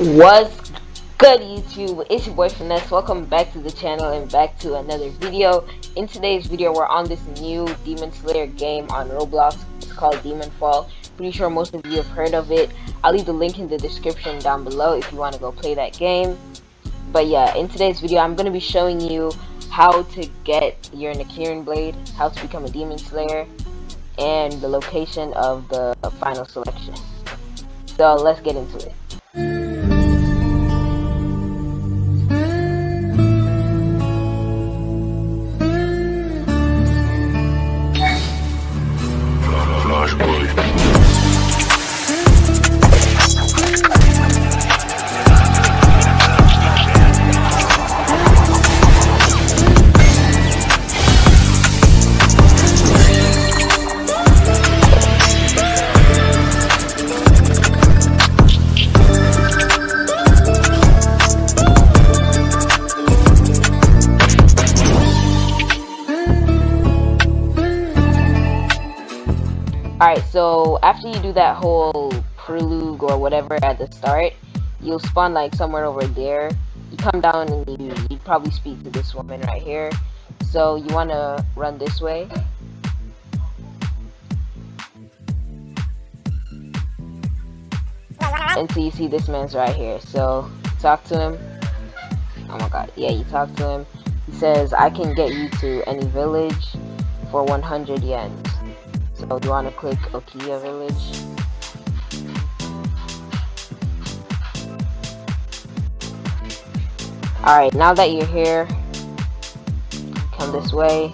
What's good YouTube? It's your boy Finesse. Welcome back to the channel and back to another video. In today's video we're on this new Demon Slayer game on Roblox. It's called Demon Fall. Pretty sure most of you have heard of it. I'll leave the link in the description down below if you want to go play that game. But yeah, in today's video I'm going to be showing you how to get your Nichirin Blade, how to become a Demon Slayer, and the location of the final selection. So let's get into it. Alright, so after you do that whole prelude or whatever at the start, you'll spawn like somewhere over there. You come down and you, you probably speak to this woman right here. So you want to run this way. And so you see this man's right here. So talk to him. Oh my god, yeah, you talk to him. He says, I can get you to any village for 100 yens. So do you want to click Okiya Village? Alright, now that you're here, come this way.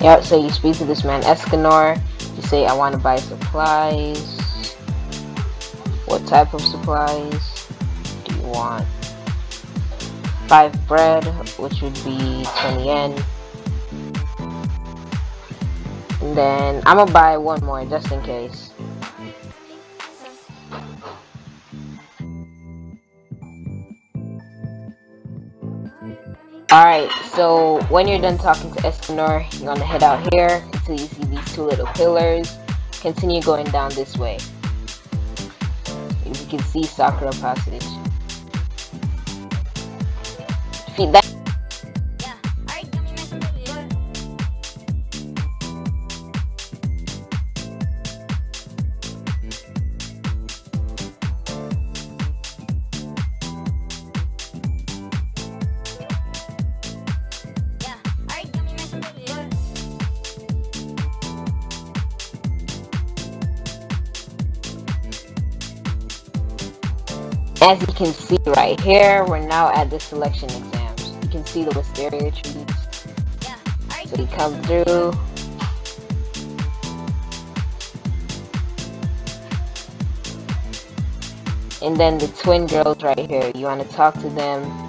Yep, so you speak to this man Escanor. You say, I want to buy supplies. What type of supplies do you want? Five bread, which would be 20 yen. And then I'm gonna buy one more just in case. Alright, so when you're done talking to Escanor, you're gonna head out here until you see these two little pillars. Continue going down this way. You can see, Sakura Passage. Defeat that. As you can see right here, we're now at the selection exams. You can see the wisteria trees. So you come through. And then the twin girls right here. You want to talk to them.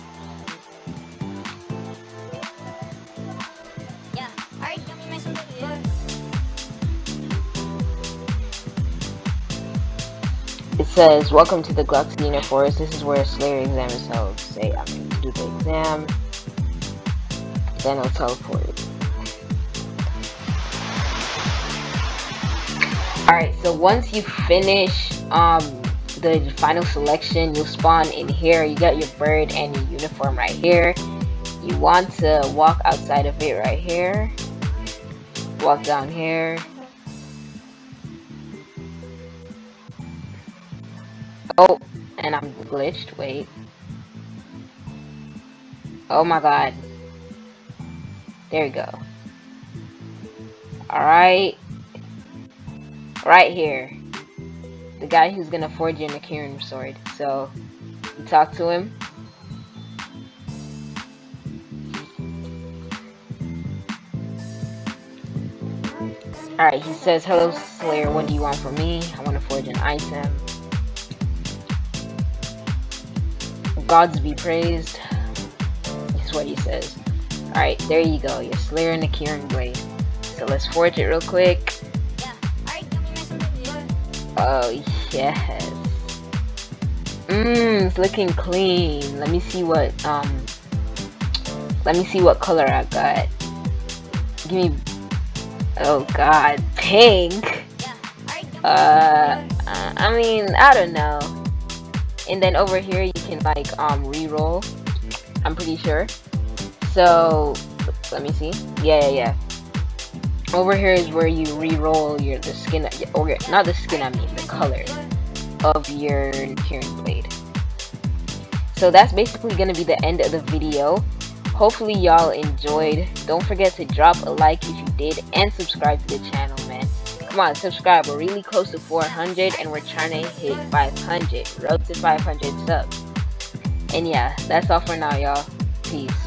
Says, Welcome to the Gloxina Forest. This is where Slayer exam is held. Say, I'm going to do the exam. Then I'll teleport. Alright, so once you finish um, the final selection, you'll spawn in here. You got your bird and your uniform right here. You want to walk outside of it right here. Walk down here. Oh, and I'm glitched. Wait. Oh my god. There you go. Alright. Right here. The guy who's gonna forge your Nichirin sword. So, you talk to him. Alright, he says, Hello Slayer, what do you want from me? I want to forge an item. Gods be praised. That's what he says. Alright, there you go. Your Slayer and the Kieran Blade. So let's forge it real quick. Oh, yes. Mmm, it's looking clean. Let me see what, um, let me see what color I got. Give me, oh god, pink. Uh, I mean, I don't know. And then over here you can like, um, re-roll. I'm pretty sure. So, let me see. Yeah, yeah, yeah over here is where you re-roll your the skin or not the skin I mean the color of your Kieran blade so that's basically gonna be the end of the video hopefully y'all enjoyed don't forget to drop a like if you did and subscribe to the channel man come on subscribe. We're really close to 400 and we're trying to hit 500 road to 500 subs. And yeah that's all for now y'all. Peace